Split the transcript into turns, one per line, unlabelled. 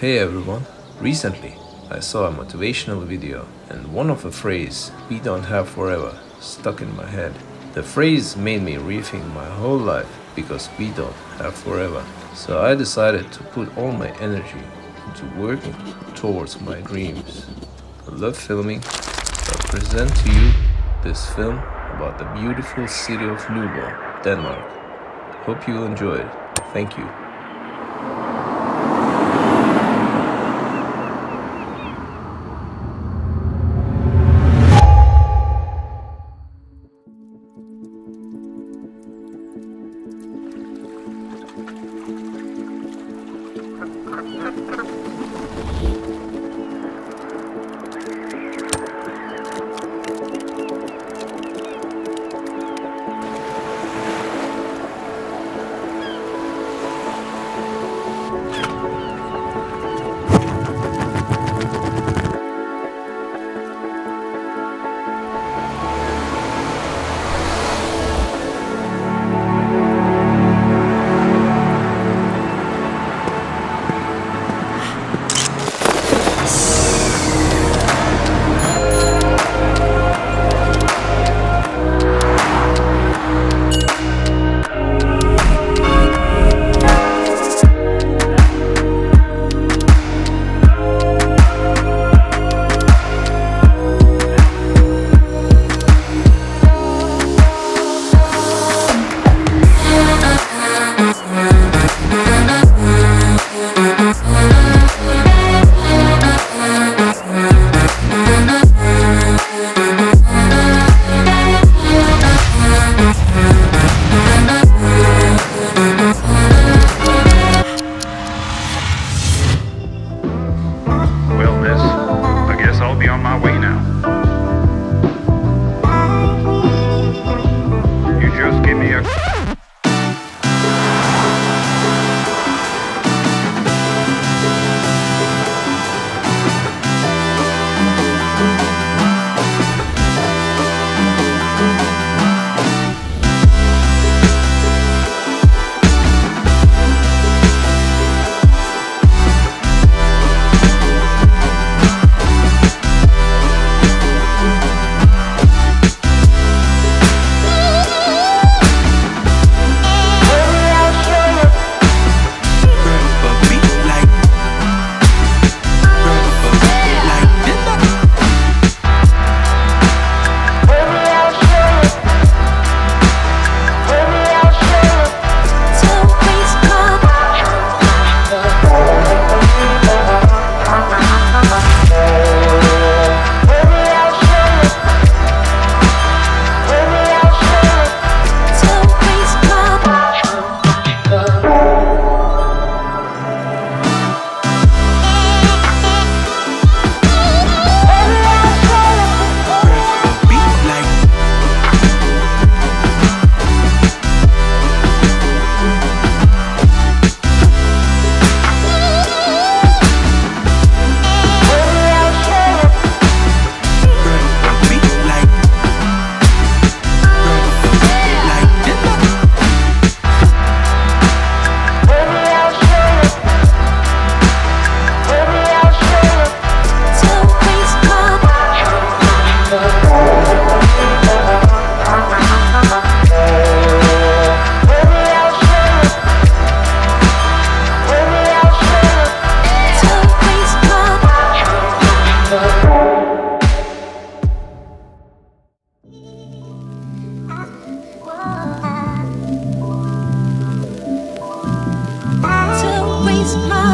Hey everyone, recently I saw a motivational video and one of the phrase we don't have forever stuck in my head. The phrase made me rethink my whole life because we don't have forever. So I decided to put all my energy into working towards my dreams. I love filming, I present to you this film about the beautiful city of Nyborg, Denmark. Hope you enjoy it. Thank you.
I'll be on my way
waste my